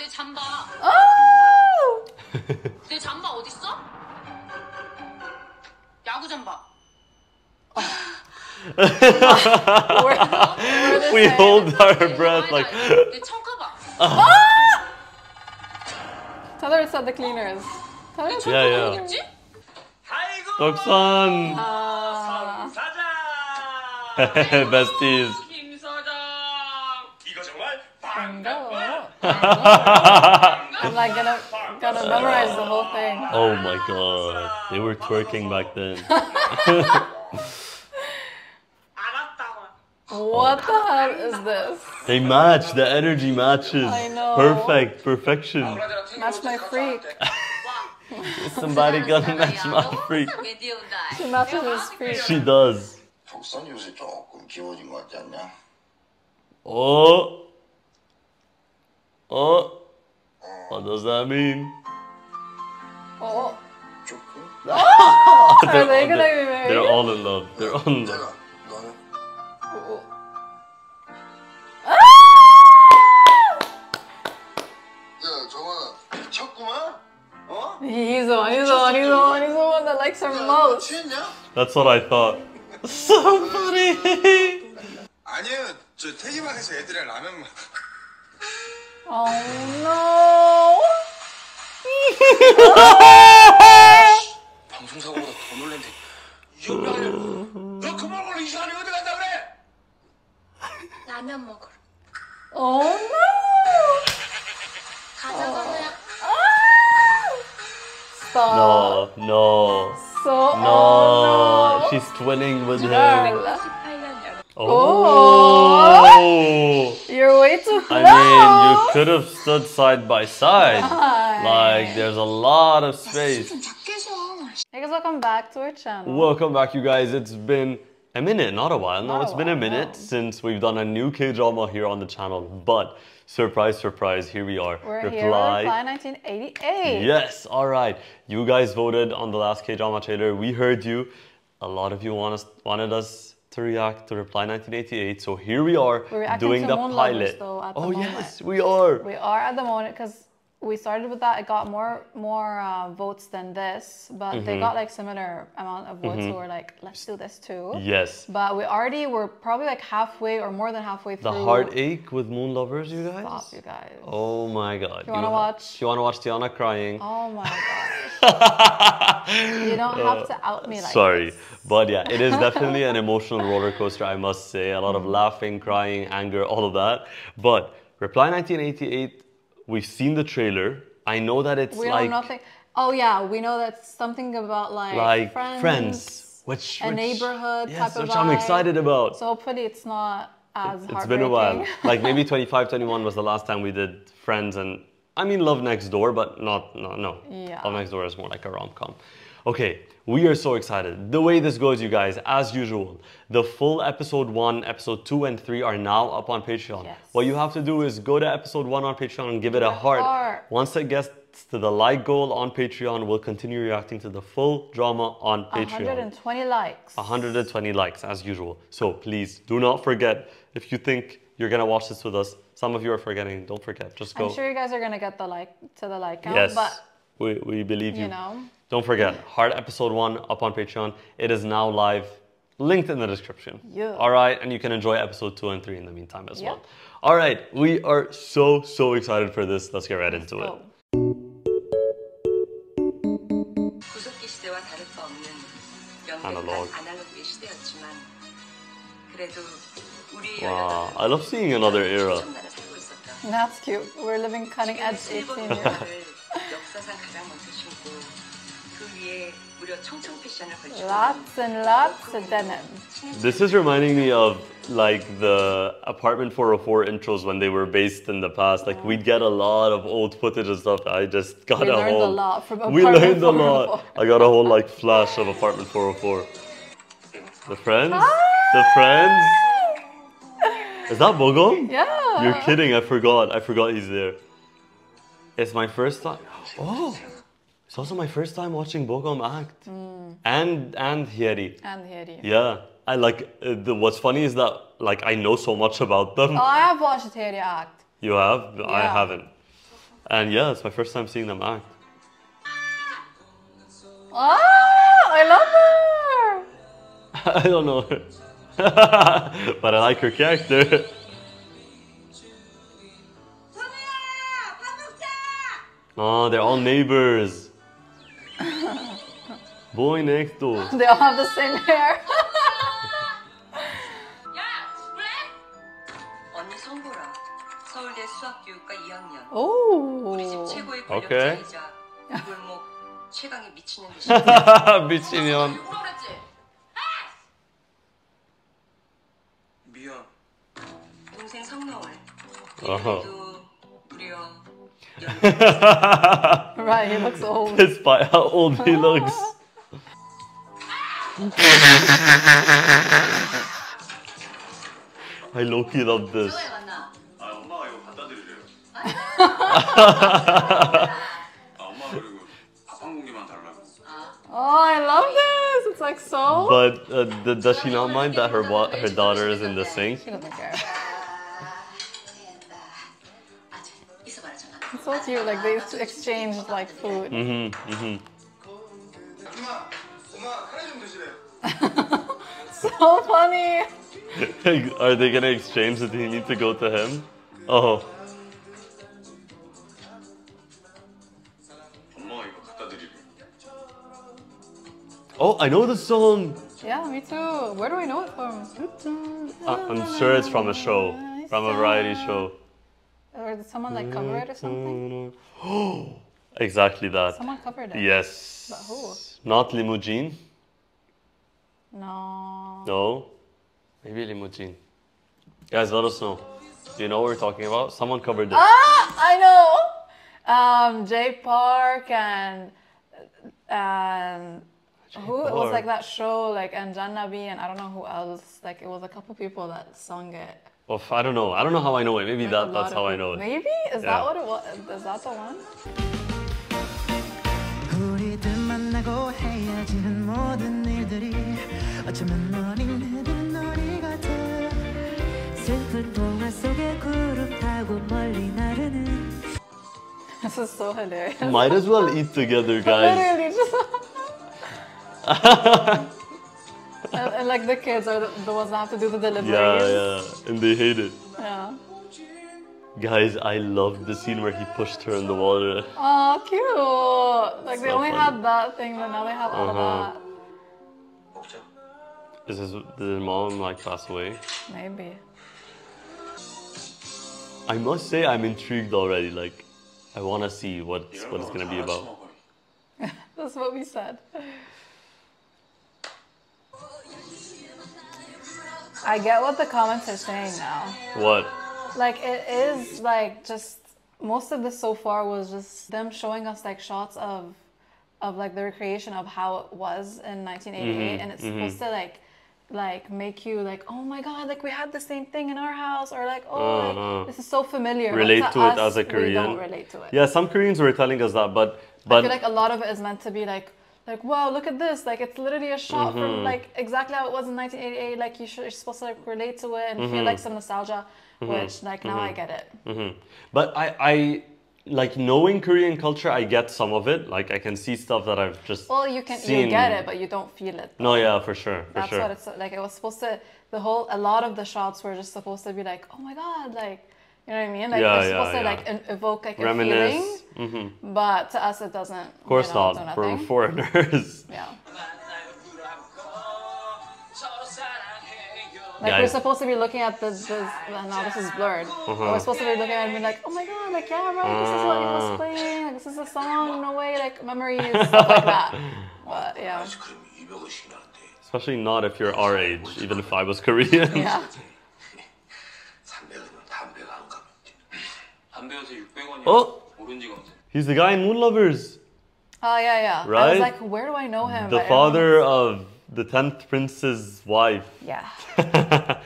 내 잠바. Oh! 내 잠바 어딨어? 야구 잠바. We're, we're the We same. hold our breath 아니, like. 아니, 내 청가방. Tell her it's at the cleaners. Tell her it's at Yeah, the yeah. cleaners. 어딨지? 아이고 Doksan! Ah. 사장 Besties. I'm like gonna gonna memorize the whole thing. Oh my god, they were twerking back then. what the hell is this? They match. The energy matches. I know. Perfect. Perfection. Match my freak. Somebody gotta match my freak. She matches his freak. She does. Oh. Oh. What does that mean? Oh, 조금? are they gonna be married? They're all in love. They're all in love. 내가 너는 Oh. 야 정원아 쳤구만? 어? He's the one, he's the one, he's the one, he's the one that likes her 야, 너 most. 취했냐? That's what I thought. So funny. 아니요 저 태기방에서 애들이랑 라면 먹 Oh no! 방송 사고보다 더 놀랜데 이 너그 먹으러 이 시간에 어디 간다 그래? 라면 먹으러. Oh no! 가자. Stop. No, no, So, no. oh no. She's twinning with him. Oh. oh. You're way too close. I mean, you could have stood side by side. Like, there's a lot of space. Hey guys, welcome back to our channel. Welcome back, you guys. It's been a minute, not a while. No, it's been a minute no. since we've done a new K-drama here on the channel. But, surprise, surprise, here we are. We're Reply. here Reply 1988. Yes, all right. You guys voted on the last K-drama trailer. We heard you. A lot of you want us, wanted us to react to Reply 1988. So here we are We're doing the pilot. though, oh moment. yes, we are. We are at the moment because we started with that. It got more more uh, votes than this, but Mm-hmm. they got like similar amount of votes. So we're like, let's do this too. Yes. But we already were probably like halfway or more than halfway through. The heartache with Moon Lovers, you guys. Stop, you guys. Oh my god. You wanna watch? You wanna watch Tiana crying? Oh my gosh. you don't have to out me like Sorry, this. but yeah, it is definitely an emotional roller coaster, I must say. A lot of laughing, crying, anger, all of that. But Reply 1988, we've seen the trailer. I know that it's We like know nothing. Oh yeah, we know that something about like, like friends, friends, which, a which neighborhood yes, type of which I'm excited about. So hopefully it's not as it's been a while. like maybe 25, 21 was the last time we did Friends and I mean Love Next Door, but not no no. Yeah. Love Next Door is more like a rom com. Okay, we are so excited. The way this goes, you guys, as usual, the full episode one, episode two, and three are now up on Patreon. Yes. What you have to do is go to episode one on Patreon and give it a heart. heart. Once it gets to the like goal on Patreon, we'll continue reacting to the full drama on Patreon. 120 likes. 120 likes as usual. So please do not forget if you think you're gonna watch this with us. Some of you are forgetting. Don't forget. Just go. I'm sure you guys are gonna get the like to the like count, yes, but we, we believe you. you know, don't forget, Heart Episode 1 up on Patreon. It is now live, linked in the description. Yeah. All right, and you can enjoy Episode 2 and 3 in the meantime as yeah. well. All right, we are so, so excited for this. Let's get right into it. Analog. Wow, I love seeing another era. That's cute. We're living cutting edge 18 years. Lots and lots of denim. This is reminding me of like the apartment 404 intros when they were based in the past. Like we'd get a lot of old footage and stuff. I just got We a learned a whole. lot from we Apartment learned a lot. 404. I got a whole like flash of apartment 404. The friends. The friends. Is that Bogum? Yeah. You're kidding. I forgot. I forgot he's there. It's my first time. Oh, it's also my first time watching Bogum act. Mm. And and Hyeri. And Hyeri. Yeah, I like. Uh, the, what's funny is that like I know so much about them. Oh, I have watched Hyeri act. You have, I haven't. And yeah, it's my first time seeing them act. Oh, I love her. I don't know her. but I like her character. Oh, they're all neighbors. Boy next door. They all have the same hair. 야, 그래? 언니 성보라. 서울대 수학교육과 2학년. 우리 집 Oh. 최고의 오케이. 권력자이자 이 골목 최강의 미친년 되시 미친년. 누구라 그랬지? 미안. 동생 성노을. 어허. 이름도 무려 Right, he looks old. Despite how old he looks. I low-key love this. 누구야 만나? 아 엄마가 이거 갖다 드리래요. 아 엄마 그리고 밥 한 공기만 달라고. Oh, I love this. It's like so. But uh, th- does she not mind that her wa- her daughter is in the sink? She doesn't care. 아주 있어봐라 잠깐. It's so cute. Like they exchange like food. Mm-hmm, mm-hmm. so funny. Are they gonna exchange that he need to go to him? Oh. Oh, I know the song. Yeah, me too. Where do I know it from? Uh, I'm sure it's from a show, from a variety show. Or did someone like cover it or something? exactly that. Someone covered it. Yes. But who? Not Limousine. No. No. Maybe Limousine. Guys, let us know. Do you know what we're talking about? Someone covered it. Ah, I know. Um, Jay Park and and who it was like that show like and Jannabi and I don't know who else. Like it was a couple people that sung it. Well, I don't know. I don't know how I know it. Maybe that that's how I know it. Maybe is Yeah. that what it was? Is that the one? 우리들 만나고 헤어지는 모든 일들이 어쩌면 어린애들은 놀이 같아 슬픈 동화 속의 구름 타고 멀리 나르는 This is so hilarious. Might as well eat together, guys. Literally just. and, and like the kids are the, the ones that have to do the deliveries. Yeah, yeah. And they hate it. Yeah. Guys, I loved the scene where he pushed her in the water. Oh, cute. Like they only funny. had that thing, but now they have all Uh-huh. of that. 먹자. His, did his mom like pass away? Maybe. I must say I'm intrigued already. Like, I want to see what what it's gonna be about. That's what we said. I get what the comments are saying now. What? Like it is like just most of this so far was just them showing us like shots of of like the recreation of how it was in 1988 and it's supposed to like like make you like oh my god like we had the same thing in our house or like oh like, Uh-huh. this is so familiar Relate to it us, as a we Korean. don't relate to it Yeah, some Koreans were telling us that, but but I feel like a lot of it is meant to be like, like wow, look at this! Like it's literally a shot Mm-hmm. from like exactly how it was in 1988. Like you should, you're supposed to like relate to it and feel Mm-hmm. like some nostalgia, which like now I get it. Mhm. But I, I like knowing Korean culture. I get some of it. Like I can see stuff that I've just. Well, you can seen. you get it, but you don't feel it. No, yeah, for sure, for That's sure. what it's like. It was supposed to. The whole a lot of the shots were just supposed to be like, oh my god, like you know what I mean? Like yeah, we're supposed yeah, to yeah. like evoke like Reminisce. a feeling, mm-hmm. but to us it doesn't. Of course you know, not. For foreigners. Yeah. Like yeah, we're supposed to be looking at this, this now this is blurred. Uh-huh. We're supposed to be looking at it and be like, oh my god, like yeah, right, this is what it was ah. playing, like, this is a song, no way, like memories, stuff like that. But yeah. Especially not if you're our age, even if I was Korean. Yeah. 담배 요새 600원이야. Oh! 오른 지가 언제? He's the guy in Moon Lovers, Oh yeah, yeah. I Right? was like, where do I know him? the But father of the tenth prince's wife. everyone's- Yeah.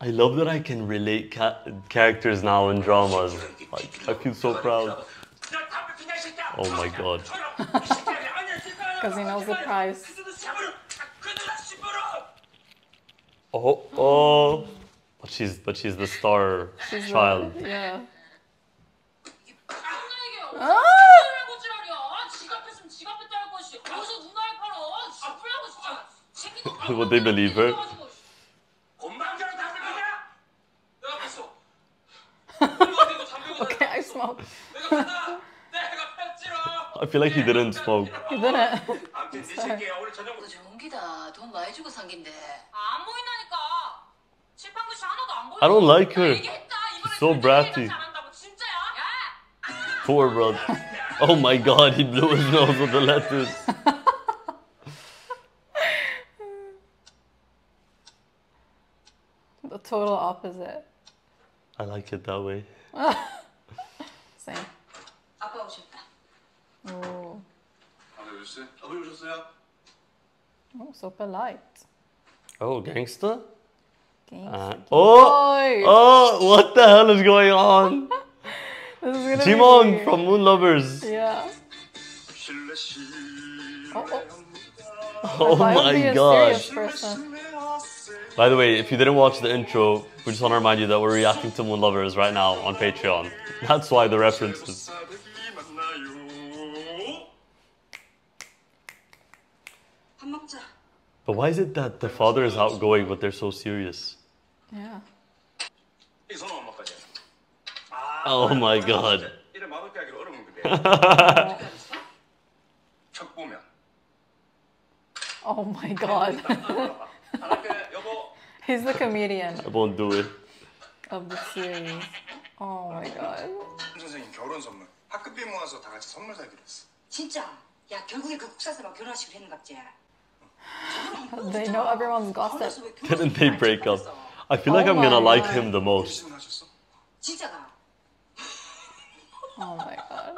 I love that I can relate ca- characters now in dramas. Like, I feel so proud. 너 담배 피냐 이 새끼야. Oh my god. Because he knows the price. 그들은 잡으러. 그들은 씹으러. Oh, oh. But she's but she's the star she's child. The, yeah. Would they believe her? okay, I smoke. I feel like he didn't smoke. He didn't. I don't like her. She's so bratty. Poor brother. Oh my god, he blew his nose with the lettuce. the total opposite. I like it that way. Same. Oh. Oh, so polite. Oh, gangster? Uh, oh, oh, what the hell is going on? Jimong Jimon from Moon Lovers. Yeah. Oh, oh. oh my gosh. By the way, if you didn't watch the intro, we just want to remind you that we're reacting to Moon Lovers right now on Patreon. That's why the references. But why is it that the father is outgoing but they're so serious? Yeah. 이 선호 엄마까지 Oh my god. 이래 맛없게 하기가 어려운 건데 척 보면 Oh my god. 안 할게 여보 He's the comedian I won't do it. of the series. Oh my god. 선생님 결혼 선물 학급비 모아서 다 같이 선물 사기로 했어 진짜. 야 결국에 그 국사서방 결혼하시기로 했는 갑지. they know everyone's gossip. Didn't they break up? I feel like oh I'm gonna God. like him the most. Oh my God.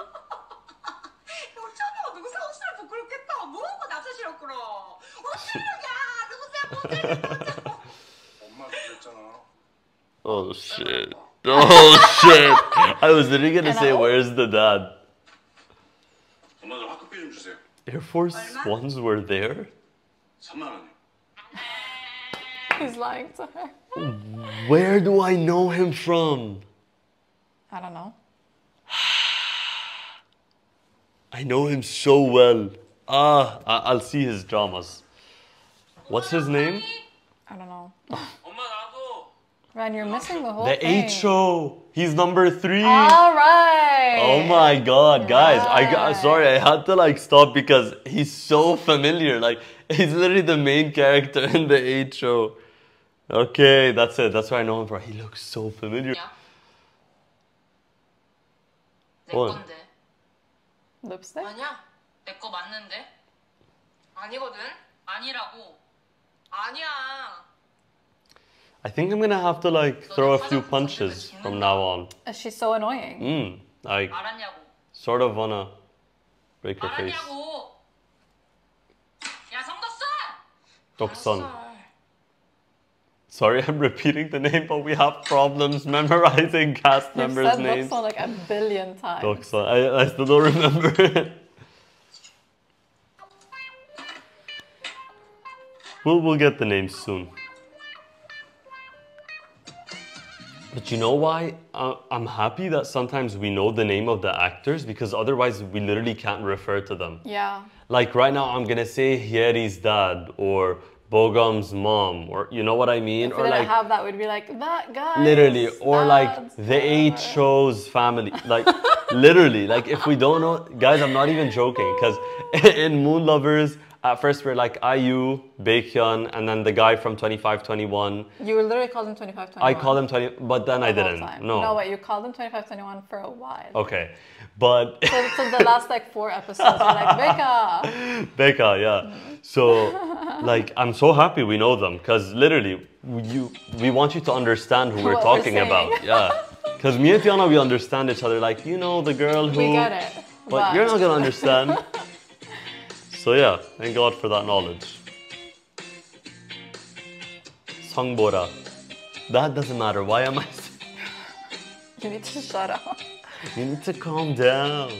oh shit. Oh shit. I was literally gonna and say, where's the dad? Air Force Ones were there? 3만 원이요 He's lying to her. Where do I know him from? I don't know. I know him so well. Ah, I- I'll see his dramas. What's his name? I don't know. Ron, you're missing the whole the thing. The Eight Show. He's number three. All right. Oh my God, guys! Right. I got sorry. I had to like stop because he's so familiar. Like he's literally the main character in the Eight Show. Okay, that's it. That's where I know him from. He looks so familiar. Yeah. what? 아니야. 맞는데. 아니거든. 아니라고. 아니야. I think I'm gonna have to like throw a few punches from now on. Uh, she's so annoying. Mm, I sort of wanna break her face. Doksun. Sorry, I'm repeating the name, but we have problems memorizing cast members' You said names. Like a billion times. Doksun, I, I still don't remember it. We'll, we'll get the name soon. But you know why? Uh, I'm happy that sometimes we know the name of the actors because otherwise we literally can't refer to them. Yeah. Like right now, I'm gonna say Hyeri's dad or Bogum's mom, or you know what I mean? If we or like have that, we'd be like, that guy. literally, or like the eight shows family. Like literally, like if we don't know, guys, I'm not even joking. Because in Moon Lovers, at first we're like IU, Baekhyun, and then the guy from 2521. You were literally called him 25, I called him 20, but then I the whole didn't. time. No. No, wait, you called him 25, 21 for a while. Okay, but. So, so the last like four episodes, you're like, Becca. Becca, yeah. So, like, I'm so happy we know them because literally, you we want you to understand who we're What we're talking about. Yeah. Because me and Tiana, we understand each other. Like, you know, the girl who. We get it. But, you're not gonna understand. So yeah, thank God for that knowledge. Sangbora. That doesn't matter. Why am I? you need to shut up. You need to calm down.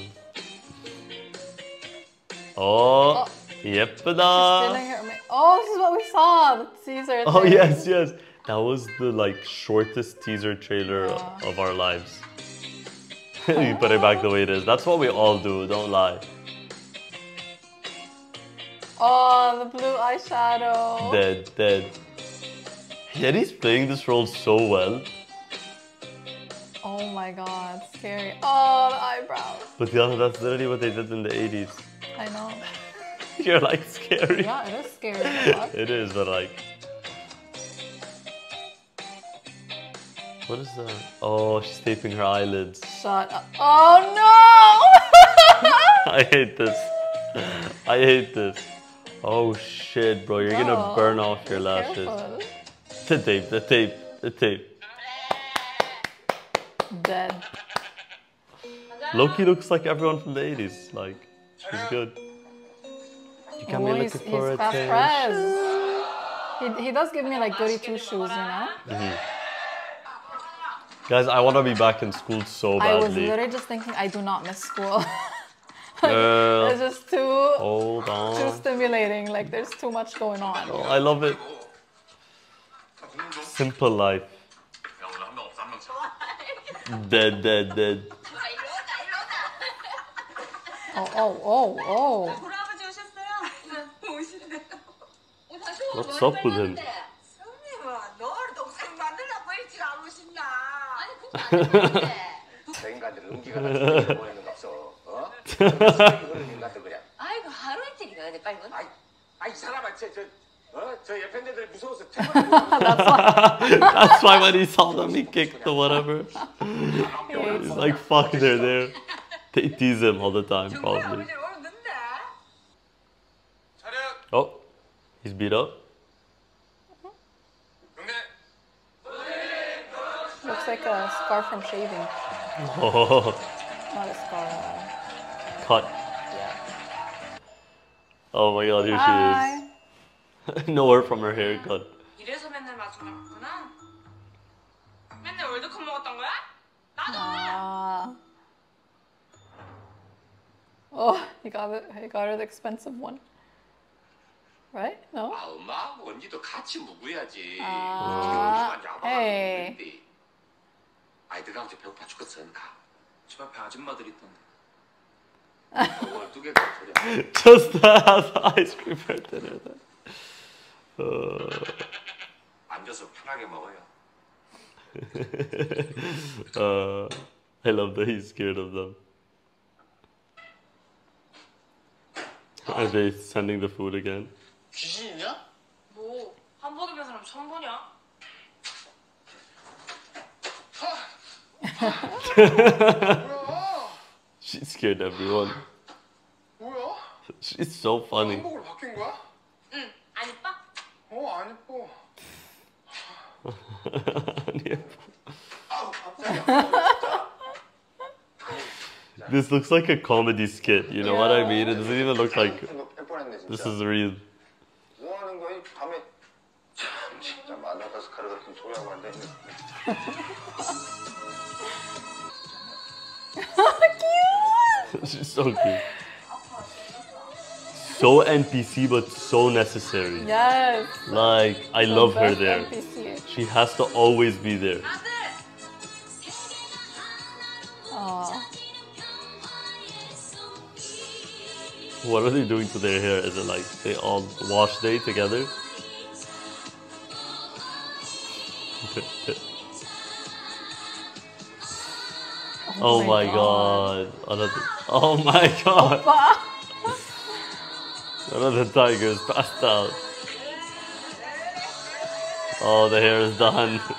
Oh, oh. yep that. Oh, this is what we saw. The teaser. Oh yes, yes. That was the like shortest teaser trailer oh. of our lives. you put it back the way it is. That's what we all do. Don't lie. Oh, the blue eyeshadow. Dead, dead. Yet he's playing this role so well. Oh my god, scary. Oh, the eyebrows. But yeah, that's literally what they did in the 80s. I know. You're like scary. Yeah, it is scary. It is, but like. What is that? Oh, she's taping her eyelids. Shut up. Oh no! I hate this. I hate this. Oh shit, bro, you're gonna oh, burn off your lashes. Careful. The tape, the tape, the tape. Dead. Loki looks like everyone from the 80s. Like, she's good. You got me Oh, he's, looking he's for fast attention. He, he does give me like goody two shoes, you know? Guys, I want to be back in school so badly. I was badly. literally just thinking I do not miss school. Uh, it's just too hold on. too stimulating. Like there's too much going on. Oh, I love it. Simple life. dead, dead, dead. Oh, oh, oh, oh. What's up with him? 어? 그런 인간들 그래. 아이고 하루 이틀이가 근데 빨리 문 아이, 아이 사람아, 저, 저, 어? 저 옆에 애들 무서워서 That's why when he saw them, he kicked or whatever. He's like, fuck, they're there. They tease him all the time, 정말 probably. 아버지 오는데? 차렷 Oh, he's beat up. 경례. Looks like a scar from shaving. Oh, Not a scar. Uh, cut. yeah. Oh my god, here Hi. she is. Nowhere from her haircut. 이래서 맨날 마중 나갔구나 맨날 월드컵 먹었던 거야? 나도 Ah. Oh, he got it. He got her the expensive one. Right? No. 아, 엄마하고 언니도 같이 묵어야지. 아, 에이. 아이들하고 저 배고파 죽겠어. 가. 집 앞에 아줌마들 있던데. 그걸 두 개가 소리야. Just to have ice cream for dinner. then. Uh, 앉아서 편하게 먹어요. uh, I love that he's scared of them. Are they sending the food again? 귀신이냐? 뭐 한복 입은 사람 처음 보냐? She scared everyone. 뭐야? She's so funny. 한복으로 바뀐 거야? 응안 이뻐? 어, 안 예뻐. 아우, 갑자기. this looks like a comedy skit, you know what I mean? It doesn't even look like 할 뻔했네, 진짜. this is real. She's so cute. So NPC, but so necessary. Yes. Like, I love her there. NPC. She has to always be there. Aw. What are they doing to their hair? Is it like they all wash day together? oh, my god. Another, oh my god. Another tiger is passed out. Oh, the hair is done.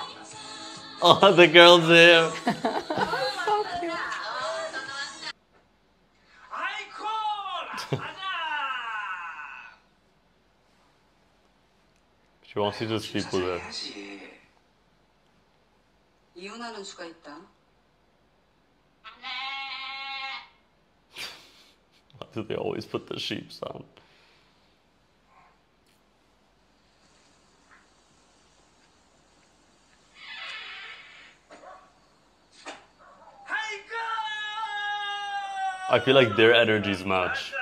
Oh, the girl's hair. So cute. 아이콜 가자. She wants you to sleep with her. 해야지. 이혼하는 수가 있다. do they always put the sheeps on. I feel like their energies match.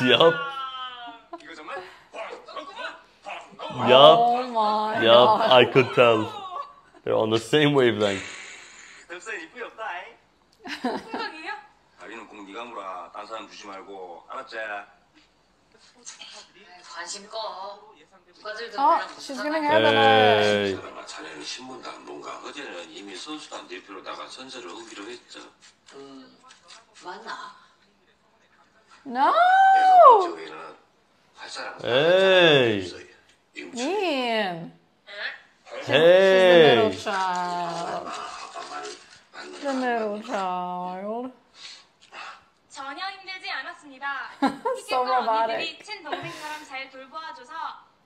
yup. yup. Oh yup, I could tell. They're on the same wavelength. 사람 주지 말고. 알았지? 관심 꺼. 누가 제일 she's giving her the Hey. 사람아, 자네는 신문도 안 본가? 어제는 이미 선수단 대표로다가 선서를 오기로 했죠. 맞나? No! 저기는 할 사람 Hey. 없어요. 임치. Mean. She's the Hey. middle child. 아빠만 맞는 The middle child. 전혀 힘들지 않았습니다. So 희진과 robotic. 언니들이 친동생처럼 잘 돌보아줘서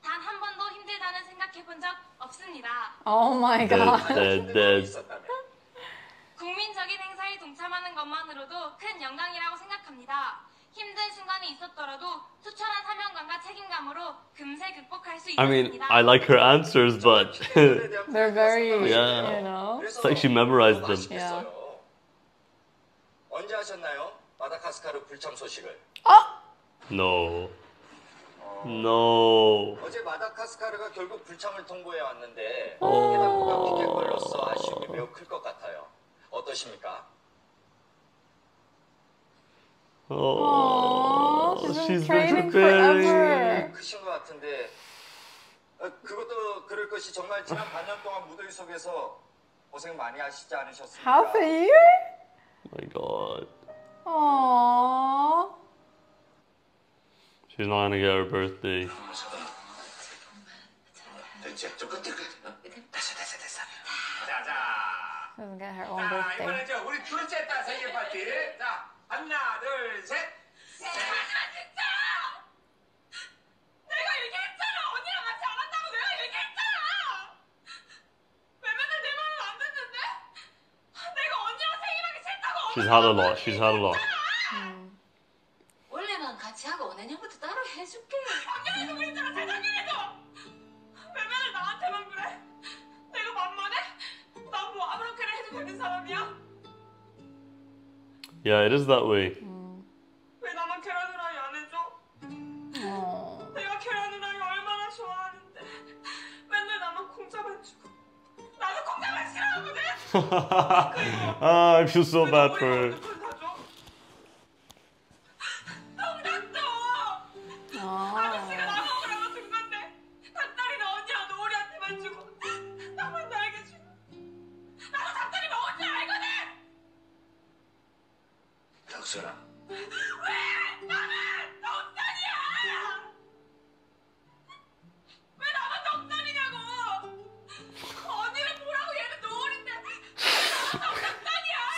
단 한 번도 힘들다는 생각해본 적 없습니다. Oh my Dead, god. dead, dead. 있었다며. 국민적인 행사에 동참하는 것만으로도 큰 영광이라고 생각합니다. 힘든 순간이 있었더라도 투철한 사명감과 책임감으로 금세 극복할 수 I mean, 있습니다. I like her answers, but They're very, Yeah. you know. it's like she memorized them. Yeah. 언제 하셨나요? 마다카스카르 불참 소식을. No. No. 어제 마다카스카르가 결국 불참을 통보해 왔는데 어. 해당국가 피켓걸로서 아쉬움이 매우 클 것 같아요. 어떠십니까? Oh, Aww, she's been she's training been preparing. 크신 것 같은데 어, 그것도 그럴 것이 정말 지난 반년 동안 무더위 속에서 고생 많이 하시지 않으셨습니까? Half a year? My God. Aww. She's not gonna get her birthday. Doesn't get her own birthday. She's had a lot. She's had a lot. it is that way. 왜 나만 계란 후라이 안 해줘? Aww. 내가 계란 후라이 얼마나 좋아하는데 맨날 나만 공짜만 주고 나도 공짜만 싫어하거든? ah, I feel so bad for her.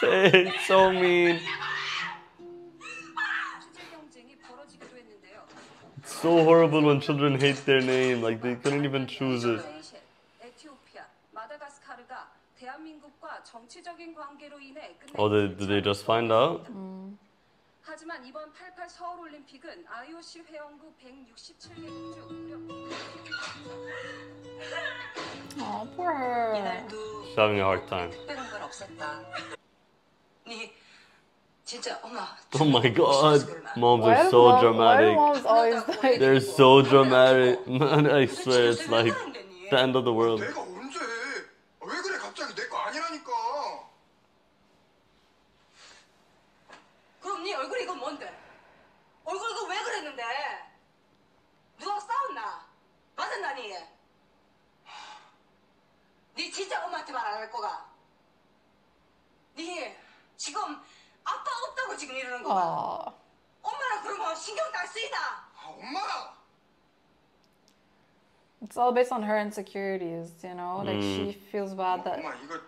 it's so mean. 주제 경쟁이 벌어지기도 했는데요. It's so horrible when children hate their name. Like they couldn't even choose it. 세이셸, 에티오피아, 마다가스카르가 대한민국과 정치적인 관계로 인해 끝내. Oh, they, did they just find out? 하지만 이번 88 서울 올림픽은 IOC 회원국 167개국 중 무려 Aw, poor her. 이날도 She's having a hard time. 네 진짜 엄마. Oh my god. Moms are so dramatic. moms always like They're so dramatic. Man, I swear it's like the end of the world. 내가 언제? 아, 왜 그래 갑자기 내 거 아니라니까. 그럼 네 얼굴 이건 뭔데? 얼굴 이거 왜 그랬는데? 누가 싸웠나? 맞았나 니? 니 진짜 엄마한테 말 안 할 거가? 니 지금 아빠 없다고 지금 이러는 거야? Aw. 엄마랑 그러면 신경 딸 쓰이다. 아, 엄마. It's all based on her insecurities, you know? Like she feels bad that 엄마 이거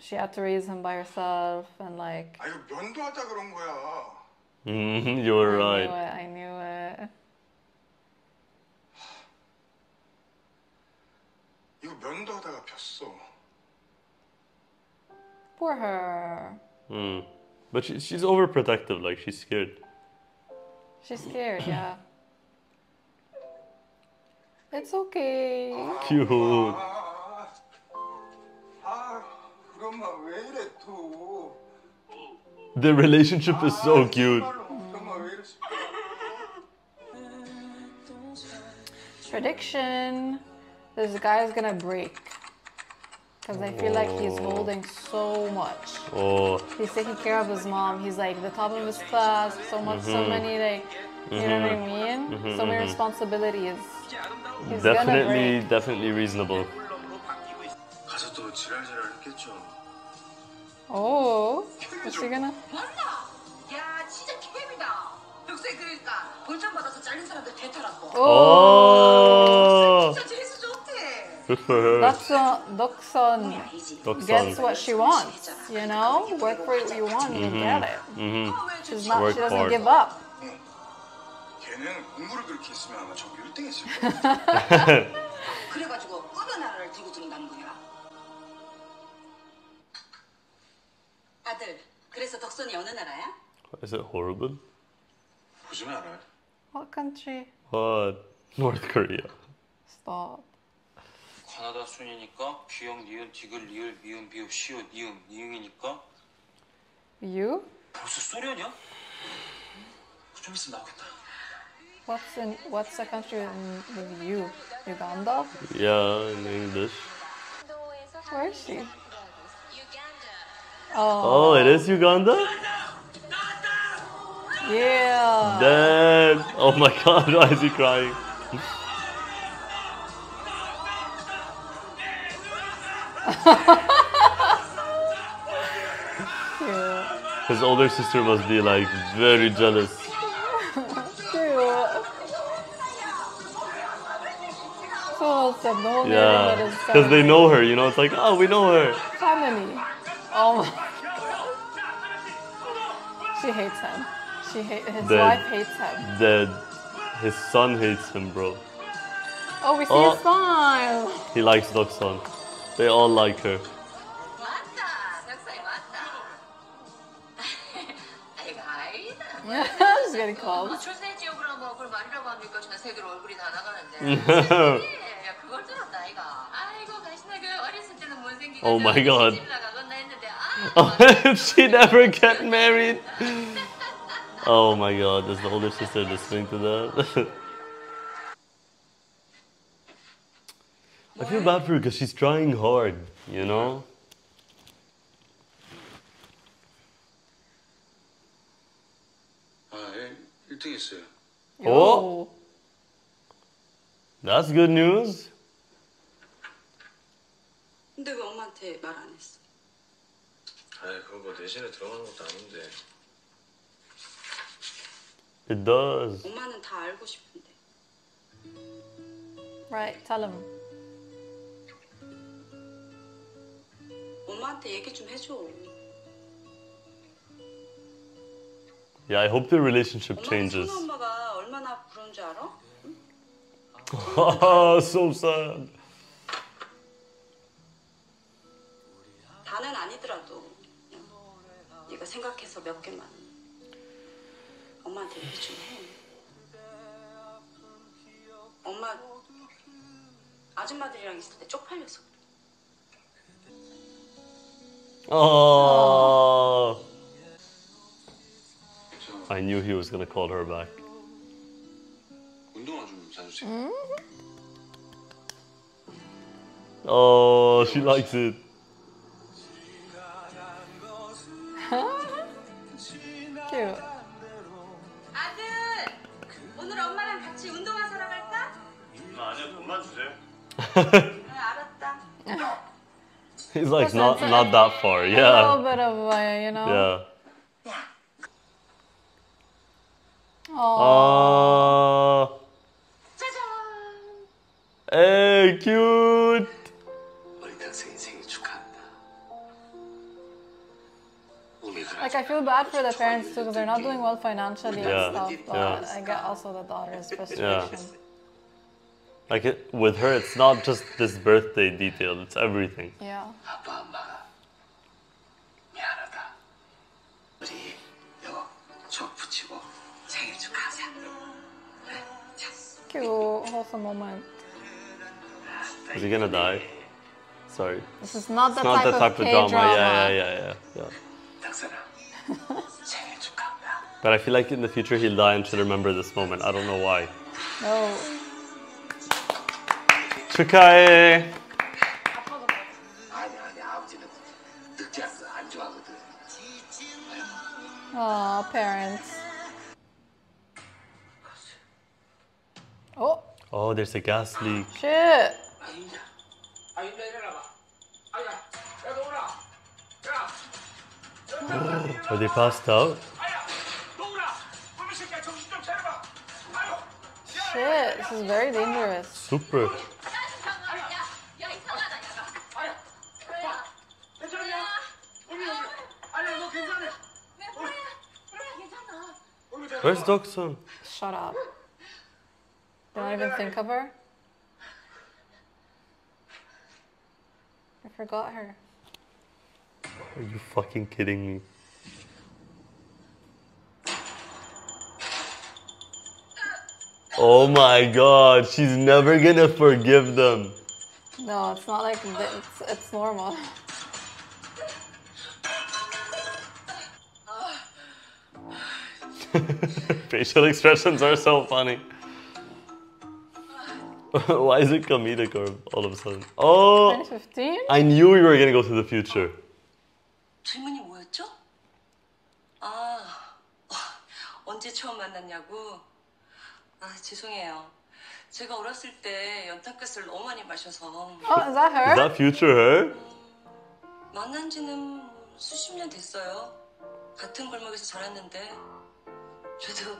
she had to raise him by herself and like 아 이거 면도하자 그런 거야. Mhm, you were I knew right. it, I knew it. 이거 면도하다가 폈어. Poor her. Mm. But she, she's overprotective. Like she's scared. She's scared. Yeah. It's okay. Cute. The relationship is so cute. Prediction. This guy is gonna break. Because I feel like he's holding so much. Oh. He's taking care of his mom. He's like the top of his class. So much, mm-hmm. so many like, you mm-hmm. know what I mm-hmm. mean? Mm-hmm, so many mm-hmm. responsibilities. He's definitely, definitely reasonable. Oh, What's he gonna? Oh. Dokson, Dokson gets what she wants, you know? Work for what you want mm -hmm. you get it. Mm -hmm. She's not, Work she doesn't hard. give up. Is it horrible? What country? What? North Korea. Stop. 가나다 순이니까 귀형 니은 디귿 리을 미음 비읍 시옷 니은 니응이니까 You? 벌써 소련이야? 좀 있으면 나오겠다. What's in? What's the country in, with you? Uganda? Yeah, in English. Where is she? Oh, it is Uganda? Yeah. Dad! Oh my god, why is he crying? His older sister must be like very jealous. The Yeah, because they know her, you know, it's like, oh, we know her. family. Oh my. She hates him. She hate his Dead. wife hates him. Dead. His son hates him, bro. Oh, we see Oh. a smile. He likes Doksan. They all like her. I was gonna oh my god. Oh, she never get married. Oh my god, is the older sister listening to that? feel bad for her because she's trying hard, you know? 아, 예, 1등 했어요. Oh, that's good news. 근데 왜 엄마한테 말 안 했어? 아, 그거 뭐 내신에 들어가는 것도 아닌데. It does. 엄마는 다 알고 싶은데. Right, tell him. 엄마한테 얘기 좀 해줘. Yeah, I hope the relationship changes. 엄마가 얼마나 부러운 줄 알아? So sad. 다는 아니더라도 네가 생각해서 몇 개만 엄마한테 얘기 좀 해. 엄마 아줌마들이랑 있을 때 쪽팔려서 Oh. I knew he was gonna call her back. 운동화 좀 사주세요. Oh, she likes it. Cute. 아들 오늘 엄마랑 같이 운동화 사러 갈까? 아니요, 돈만 주세요. He's like not not that far. Yeah. A little bit of way, you know. Yeah. Aww. Uh, hey, cute. Like I feel bad for the parents too because they're not doing well financially yeah. and stuff. But yeah. I get also the daughter's frustration. Yeah. Like it, with her, it's not just this birthday detail; it's everything. Yeah. Cute, wholesome moment. Is he gonna die? Sorry. This is not the, type, the type, of, of drama. drama. Yeah, yeah, yeah, yeah. yeah. but I feel like in the future he'll die and should remember this moment. I don't know why. No. 축하해. 아니 gas 안 좋아하거든. Aw, parents. Oh, Oh, there's a gas leak. shit. 아이냐, 아이냐 일어나봐. 아이야, 야 노라, 야. Are they passed out? 아야, 노라, 너이 새끼야 정신 좀 차려봐. 아유, Shit, this is very dangerous. Super. Where's Doksun? Shut up. Don't even think of her? I forgot her. Are you fucking kidding me? Oh my god, she's never gonna forgive them. No, it's not like it's, it's normal. Facial expressions are so funny. Why is it comedic or all of a sudden? Oh, 2015? I knew we were gonna go to the future. 질문이 뭐였죠? 아 어, 언제 처음 만났냐고? 아 죄송해요 제가 어렸을 때 연탄가스를 너무 많이 마셔서 Oh, is that her? Is that future her? 만난 지는 수십 년 됐어요 같은 골목에서 자랐는데 저도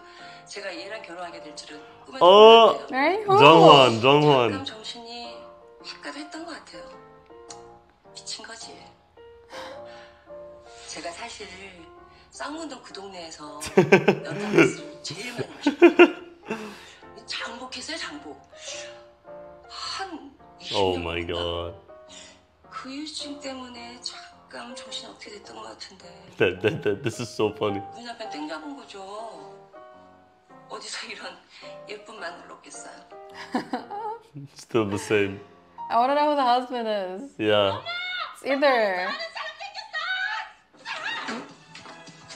제가 얘랑 결혼하게 될 줄은 꿈에도 어. 몰랐네요? Jongwon, 잠깐 Jongwon. 정신이 헷갈했던 것 같아요. 미친 거지. 제가 사실 쌍문동 그 동네에서 연탄가스를 제일 많이 마셨거든요. 장복했어요, 장복. 한 20년 Oh my god. 그 일증 때문에 잠깐 정신이 어떻게 됐던 것 같은데 That, that, that, this is so funny. 우리 남편 땡 잡은 거죠. 어디서 이런 예쁜 마늘 얻겠어요. Still the same. I want to know who the husband is. Yeah. It's either.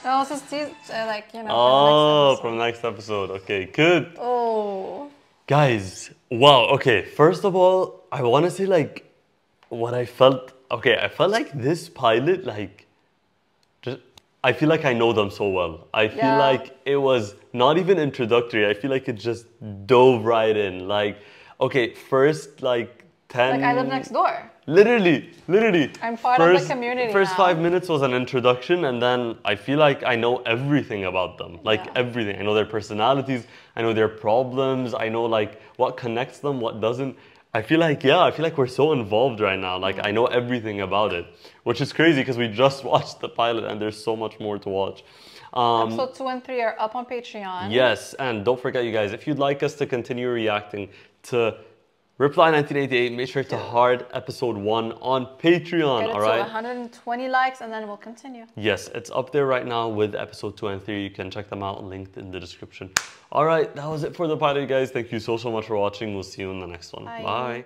No, it's just te- uh, like, you know. Oh, for from next episode. Okay, good. the next episode. Oh. Guys, wow. Okay, first of all, I want to say like what I felt. Okay, I felt like this pilot, like, just, I feel like I know them so well. I feel Yeah. like it was not even introductory. I feel like it just dove right in. Like, okay, first like ten. Like, I live next door. Literally, literally. I'm part of the community First now. five minutes was an introduction, and then I feel like I know everything about them. Like Yeah. everything. I know their personalities. I know their problems. I know like what connects them, what doesn't. I feel like yeah, I feel like we're so involved right now. Like I know everything about it, which is crazy because we just watched the pilot, and there's so much more to watch. Um, Episode two and three are up on Patreon. Yes, and don't forget, you guys, if you'd like us to continue reacting to Reply 1988, make sure to hard episode one on Patreon, all to 120 likes and then we'll continue. Yes, it's up there right now with episode two and three. You can check them out, linked in the description. All right, that was it for the pilot, guys. Thank you so, so much for watching. We'll see you in the next one. Bye. Bye.